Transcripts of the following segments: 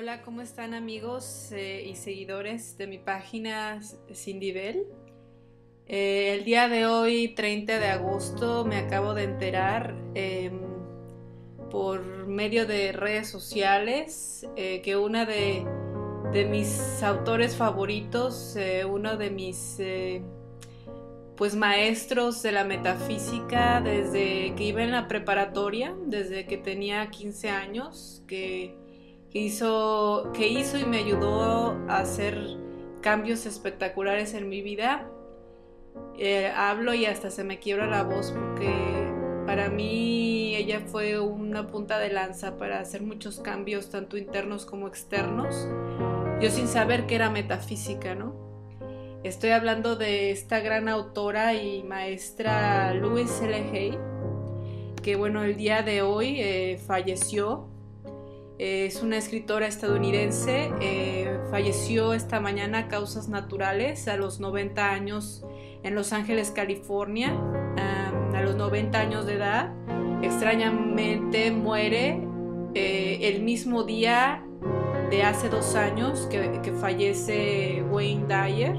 Hola, ¿cómo están amigos eh, y seguidores de mi página Cindy Bell? Eh, el día de hoy, 30 de agosto, me acabo de enterar em, por medio de redes sociales eh, que una de, de, mis autores favoritos, uno de mis pues maestros de la metafísica desde que iba en la preparatoria, desde que tenía 15 años, que hizo, que hizo y me ayudó a hacer cambios espectaculares en mi vida. Eh, hablo y hasta se me quiebra la voz porque para mí ella fue una punta de lanza para hacer muchos cambios, tanto internos como externos. Yo sin saber que era metafísica, ¿no? Estoy hablando de esta gran autora y maestra Louise L. Hay, que bueno, el día de hoy eh, falleció es una escritora estadounidense, eh, falleció esta mañana a causas naturales a los 90 años en Los Ángeles, California, a los 90 años de edad. Extrañamente muere eh, el mismo día de hace dos años que, fallece Wayne Dyer,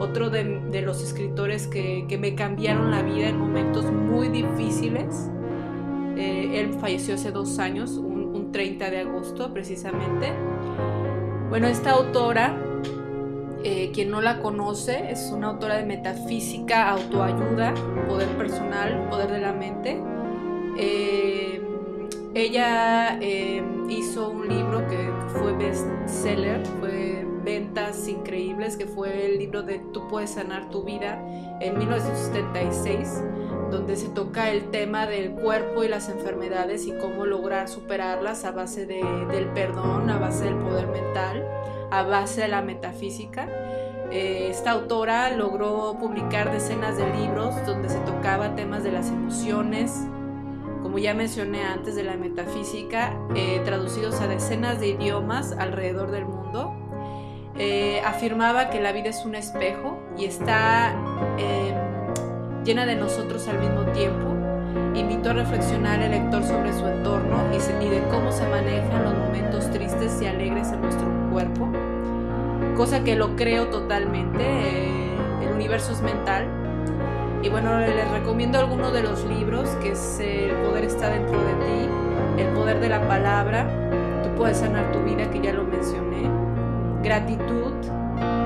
otro de, los escritores que, me cambiaron la vida en momentos muy difíciles. Eh, él falleció hace dos años, 30 de agosto precisamente. Bueno, esta autora, eh, quien no la conoce, es una autora de metafísica, autoayuda, poder personal, poder de la mente. Eh, ella eh, hizo un libro que fue bestseller, fue ventas increíbles, que fue el libro de Tú puedes sanar tu vida en 1976 donde se toca el tema del cuerpo y las enfermedades y cómo lograr superarlas a base del perdón, a base del poder mental, a base de la metafísica. Eh, esta autora logró publicar decenas de libros donde se tocaba temas de las emociones, como ya mencioné antes, de la metafísica, eh, traducidos a decenas de idiomas alrededor del mundo. Eh, afirmaba que la vida es un espejo y está llena de nosotros al mismo tiempo. Invitó a reflexionar al lector sobre su entorno y, de cómo se manejan los momentos tristes y alegres en nuestro cuerpo, cosa que lo creo totalmente. Eh, el universo es mental. Y bueno, les recomiendo algunos de los libros, que es El poder está dentro de ti, El poder de la palabra, Tú puedes sanar tu vida, que ya lo mencioné, Gratitud,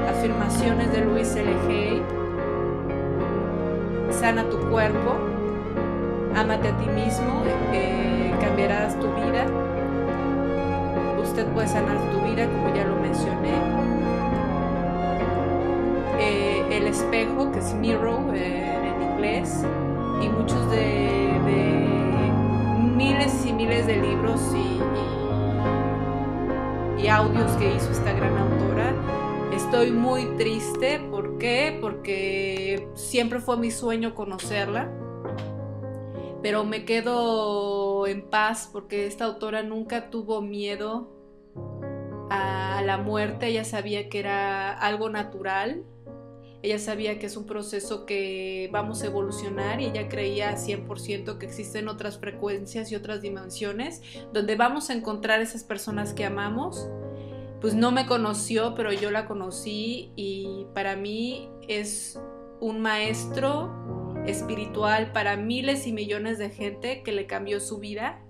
Afirmaciones de Luis L. Hay, sana tu cuerpo, ámate a ti mismo, eh, cambiarás tu vida. Usted puede sanar tu vida, como ya lo mencioné. Eh, el espejo, que es mirror eh, y muchos de, miles y miles de libros y audios que hizo esta gran autora. Estoy muy triste, ¿por qué? Porque siempre fue mi sueño conocerla, pero me quedo en paz porque esta autora nunca tuvo miedo a la muerte, ella sabía que era algo natural, ella sabía que es un proceso que vamos a evolucionar y ella creía 100% que existen otras frecuencias y otras dimensiones donde vamos a encontrar esas personas que amamos pues no me conoció, pero yo la conocí y para mí es un maestro espiritual para miles y millones de gente que le cambió su vida.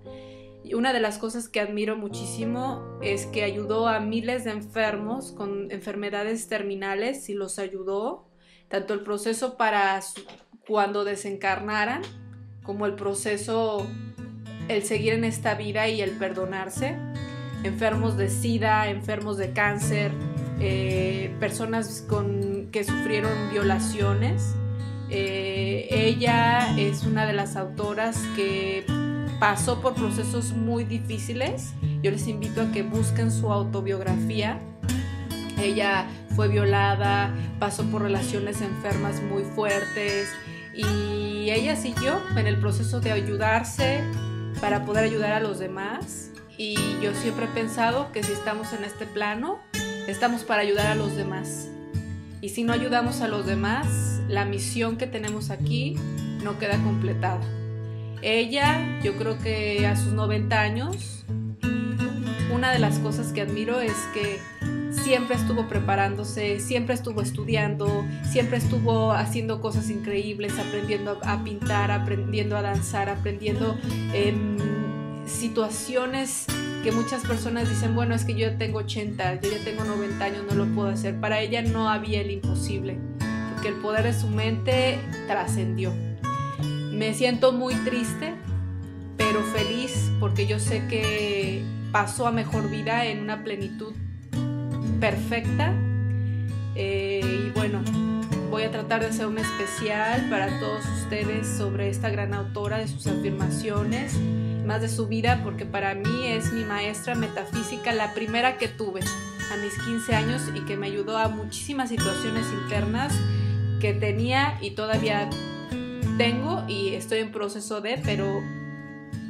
Una de las cosas que admiro muchísimo es que ayudó a miles de enfermos con enfermedades terminales y los ayudó, tanto el proceso para cuando desencarnaran, como el proceso, el seguir en esta vida y el perdonarse enfermos de SIDA, enfermos de cáncer, eh, personas con, que sufrieron violaciones. Eh, ella es una de las autoras que pasó por procesos muy difíciles. Yo les invito a que busquen su autobiografía. Ella fue violada, pasó por relaciones enfermas muy fuertes y ella siguió en el proceso de ayudarse para poder ayudar a los demás y yo siempre he pensado que si estamos en este plano, estamos para ayudar a los demás. Y si no ayudamos a los demás, la misión que tenemos aquí no queda completada. Ella, yo creo que a sus 90 años, una de las cosas que admiro es que siempre estuvo preparándose, siempre estuvo estudiando, siempre estuvo haciendo cosas increíbles, aprendiendo a pintar, aprendiendo a danzar, aprendiendo en situaciones que muchas personas dicen, bueno, es que yo ya tengo 80, yo ya tengo 90 años, no lo puedo hacer. Para ella no había el imposible, porque el poder de su mente trascendió. Me siento muy triste, pero feliz porque yo sé que pasó a mejor vida en una plenitud perfecta. Eh, y bueno, voy a tratar de hacer un especial para todos ustedes sobre esta gran autora, de sus afirmaciones, más de su vida, porque para mí es mi maestra metafísica, la primera que tuve a mis 15 años y que me ayudó a muchísimas situaciones internas que tenía y todavía tengo y estoy en proceso de, pero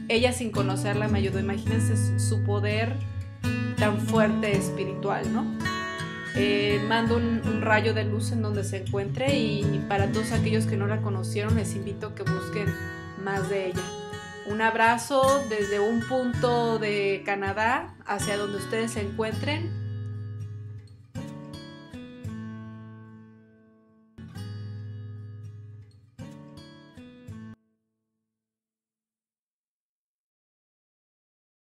ella sin conocerla me ayudó. Imagínense su poder tan fuerte espiritual, ¿no? Eh, mando un, rayo de luz en donde se encuentre y, para todos aquellos que no la conocieron les invito a que busquen más de ella. Un abrazo desde un punto de Canadá hacia donde ustedes se encuentren